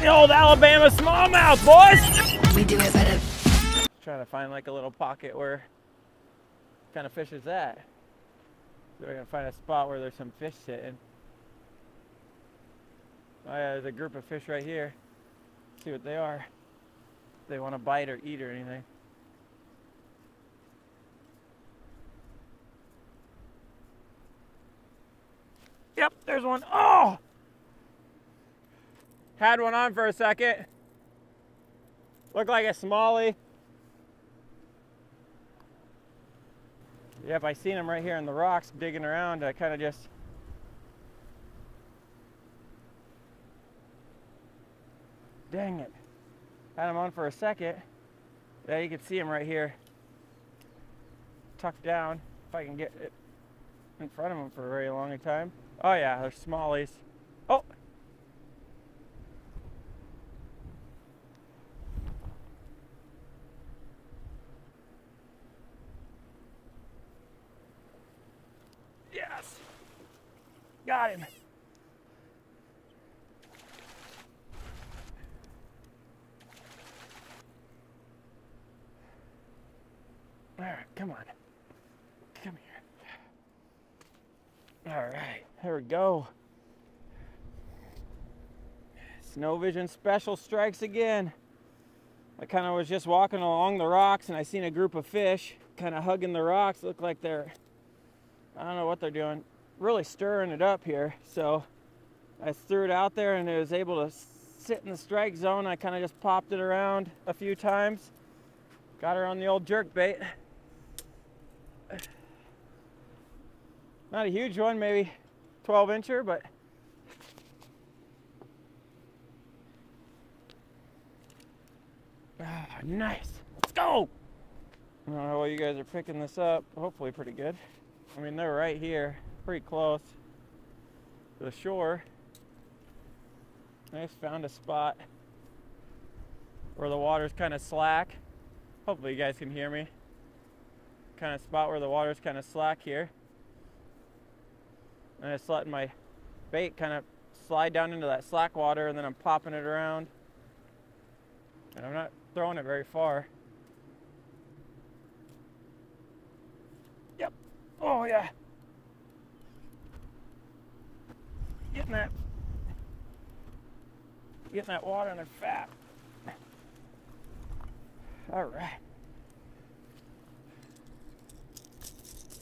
The old Alabama smallmouth, boys! We do it better. Trying to find like a little pocket where what kind of fish is that? We're gonna find a spot where there's some fish sitting. Oh yeah, there's a group of fish right here. see what they are. If they want to bite or eat or anything. Yep, there's one. Oh! Had one on for a second. Looked like a smallie. Yep, I seen him right here in the rocks digging around. I kind of just Dang it. Had him on for a second. Yeah, you can see him right here. Tucked down. If I can get it in front of him for a very long time. Oh yeah, they're smallies. Oh! Yes! Got him. All right, come on. Come here. All right, there we go. Snow Vision Special strikes again. I kind of was just walking along the rocks and I seen a group of fish kind of hugging the rocks. Look like they're, I don't know what they're doing, really stirring it up here. So I threw it out there and it was able to sit in the strike zone. I kind of just popped it around a few times. Got her on the old jerk bait. Not a huge one, maybe 12 incher, but ah, nice. Let's go. I don't know how you guys are picking this up. Hopefully pretty good. I mean, they're right here, pretty close to the shore. I just found a spot where the water's kind of slack. Hopefully you guys can hear me. Kind of spot where the water's kind of slack here. And just letting my bait kind of slide down into that slack water and then I'm popping it around. And I'm not throwing it very far. Yep. Oh yeah. Getting that getting that water in their fat. All right.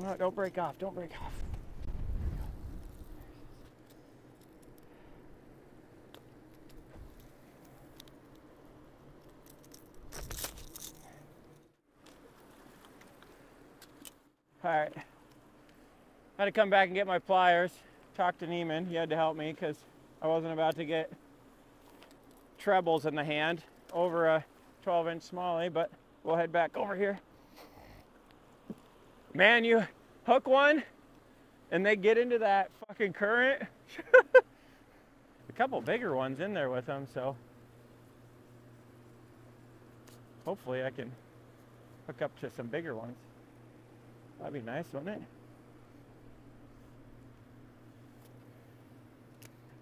Don't break off. Don't break off. All right. I had to come back and get my pliers. Talk to Neiman. He had to help me because I wasn't about to get trebles in the hand over a 12 inch smallie, but we'll head back over here. Man, you hook one and they get into that fucking current. a couple bigger ones in there with them, so hopefully I can hook up to some bigger ones. That'd be nice, wouldn't it?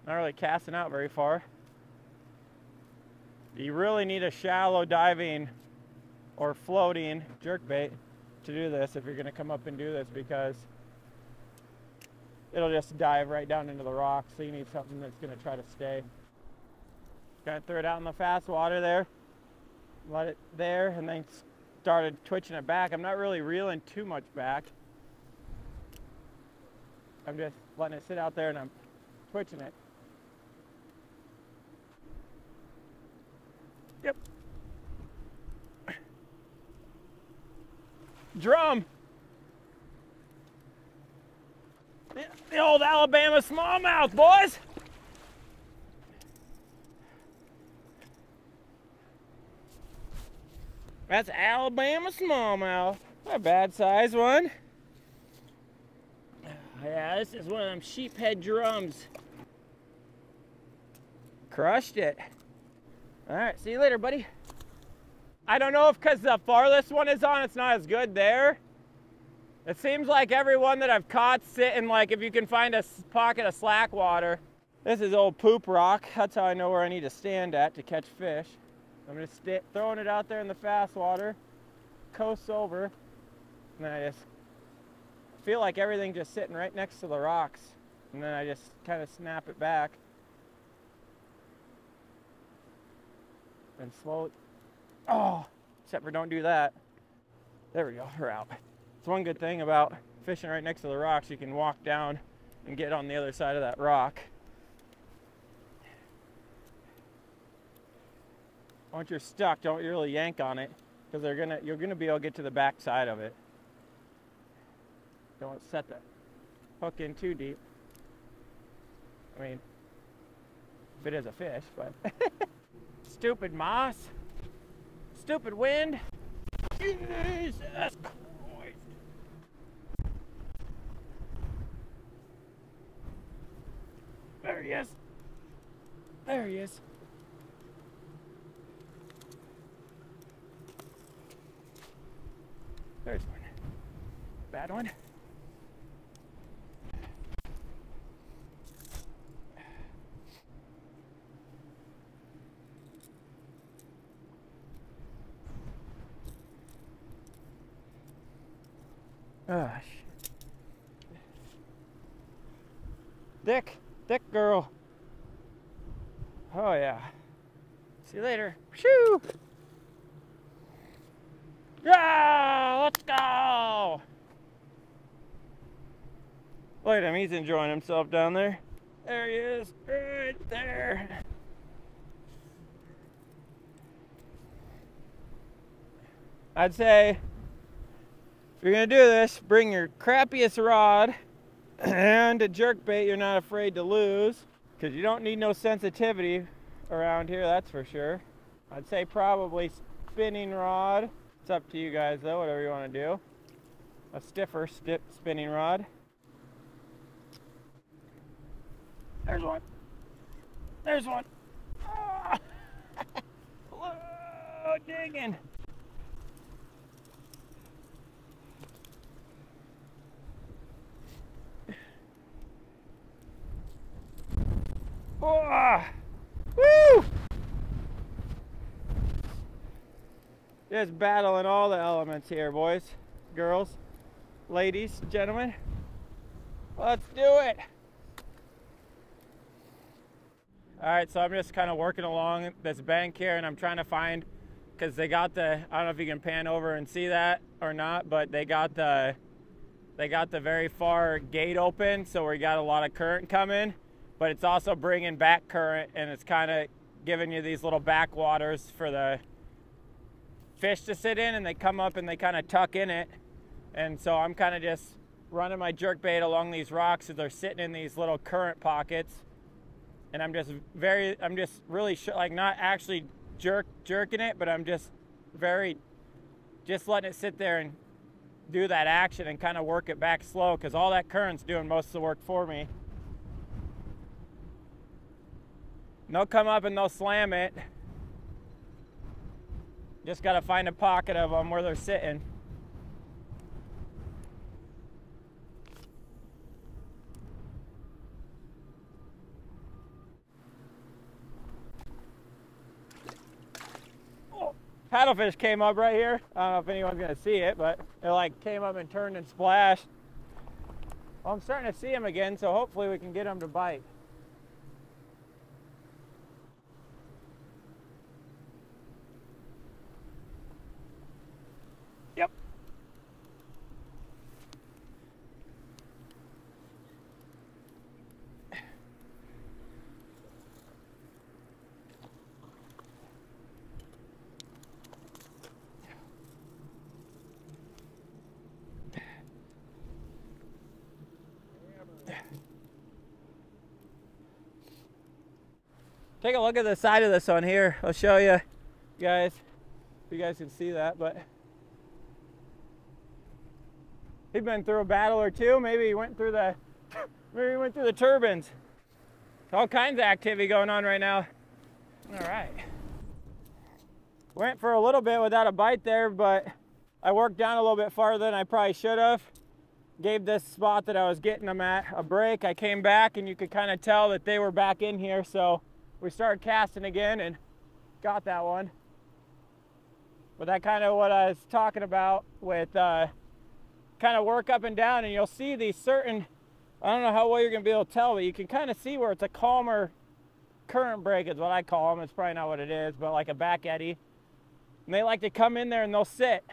Not really casting out very far. You really need a shallow diving or floating jerkbait to do this if you're going to come up and do this because it'll just dive right down into the rocks. So you need something that's going to try to stay. Kind of throw it out in the fast water there. Let it there and then started twitching it back. I'm not really reeling too much back. I'm just letting it sit out there and I'm twitching it. Drum. The, old Alabama smallmouth, boys. That's Alabama smallmouth. a bad size one. Yeah, this is one of them sheephead drums. Crushed it. All right, see you later, buddy. I don't know if because the farthest one is on, it's not as good there. It seems like every one that I've caught sitting like if you can find a pocket of slack water. This is old poop rock. That's how I know where I need to stand at to catch fish. I'm just throwing it out there in the fast water, coast over, and I just feel like everything just sitting right next to the rocks. And then I just kind of snap it back. And slowly, oh, except for don't do that. There we go, we're out. It's one good thing about fishing right next to the rocks. You can walk down and get on the other side of that rock. Once you're stuck, don't really yank on it because they're gonna you're gonna be able to get to the back side of it. Don't set the hook in too deep. I mean, if it is a fish, but stupid moss, stupid wind. Jesus Christ. There he is. There he is. There's one. Bad one. Ah, Gosh. Thick, thick girl. Oh yeah. See you later. Shoo! Yeah, let's go! Look at him, he's enjoying himself down there. There he is, right there. I'd say if you're gonna do this, bring your crappiest rod and a jerk bait you're not afraid to lose because you don't need no sensitivity around here, that's for sure. I'd say probably spinning rod. It's up to you guys though, whatever you want to do. A stiffer stiff spinning rod. There's one. There's one. Ah! Oh, digging. Oh, woo! Just battling all the elements here, boys, girls, ladies, gentlemen. Let's do it. All right, so I'm just kind of working along this bank here and I'm trying to find, because they got the, I don't know if you can pan over and see that or not, but they got the, they got the very far gate open, so we got a lot of current coming but it's also bringing back current and it's kind of giving you these little backwaters for the fish to sit in and they come up and they kind of tuck in it. And so I'm kind of just running my jerk bait along these rocks as they're sitting in these little current pockets. And I'm just very, I'm just really like not actually jerk jerking it, but I'm just very, just letting it sit there and do that action and kind of work it back slow because all that current's doing most of the work for me. They'll come up and they'll slam it. Just got to find a pocket of them where they're sitting. Oh, paddlefish came up right here. I don't know if anyone's gonna see it, but it like came up and turned and splashed. Well, I'm starting to see them again, so hopefully we can get them to bite. Take a look at the side of this one here. I'll show you guys, you guys can see that, but he'd been through a battle or two. Maybe he went through the, maybe he went through the turbines. All kinds of activity going on right now. All right. Went for a little bit without a bite there, but I worked down a little bit farther than I probably should have. gave this spot that I was getting them at a break. I came back and you could kind of tell that they were back in here. So we started casting again and got that one. But that kind of what I was talking about with uh, kind of work up and down and you'll see these certain, I don't know how well you're gonna be able to tell, but you can kind of see where it's a calmer current break is what I call them. It's probably not what it is, but like a back eddy. And they like to come in there and they'll sit.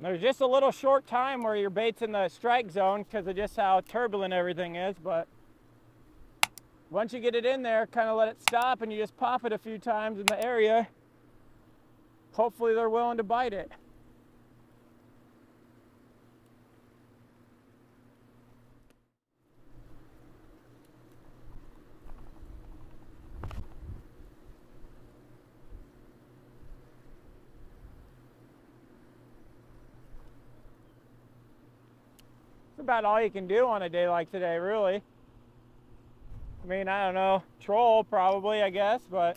There's just a little short time where your bait's in the strike zone because of just how turbulent everything is, but once you get it in there, kind of let it stop and you just pop it a few times in the area, hopefully they're willing to bite it. about all you can do on a day like today, really. I mean, I don't know, troll probably, I guess, but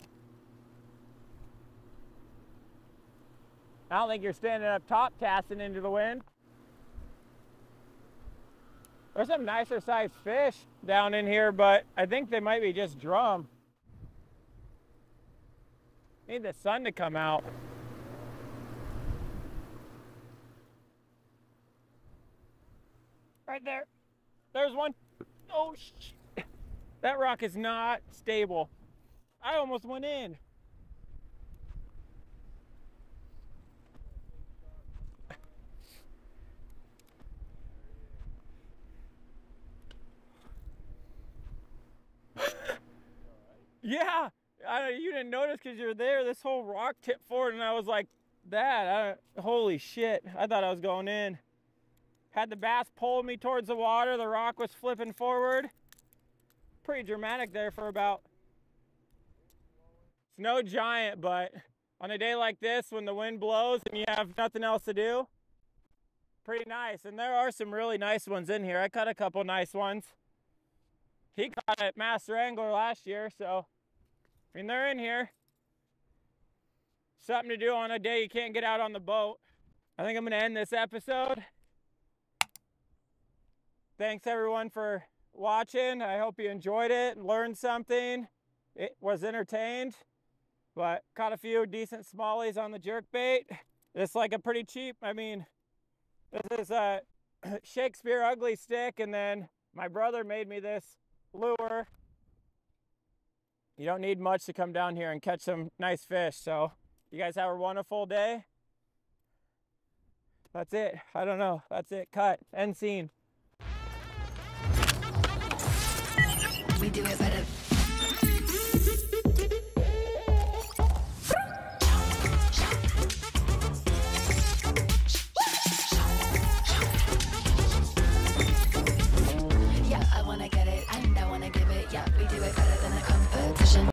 I don't think you're standing up top casting into the wind. There's some nicer sized fish down in here, but I think they might be just drum. Need the sun to come out. Right there. There's one. Oh, shit. That rock is not stable. I almost went in. yeah, I, you didn't notice because you're there. This whole rock tipped forward, and I was like, that. I, holy shit. I thought I was going in. Had the bass pull me towards the water. The rock was flipping forward. Pretty dramatic there for about... It's no giant, but on a day like this when the wind blows and you have nothing else to do, pretty nice. And there are some really nice ones in here. I caught a couple nice ones. He caught at Master Angler last year, so I mean they're in here. Something to do on a day you can't get out on the boat. I think I'm gonna end this episode thanks everyone for watching. I hope you enjoyed it, and learned something. It was entertained, but caught a few decent smallies on the jerk bait. It's like a pretty cheap, I mean, this is a Shakespeare Ugly Stik, and then my brother made me this lure. You don't need much to come down here and catch some nice fish. So you guys have a wonderful day. That's it. I don't know. That's it. Cut. End scene. do it for Yeah, I wanna get it and I wanna give it. Yeah, we do it better than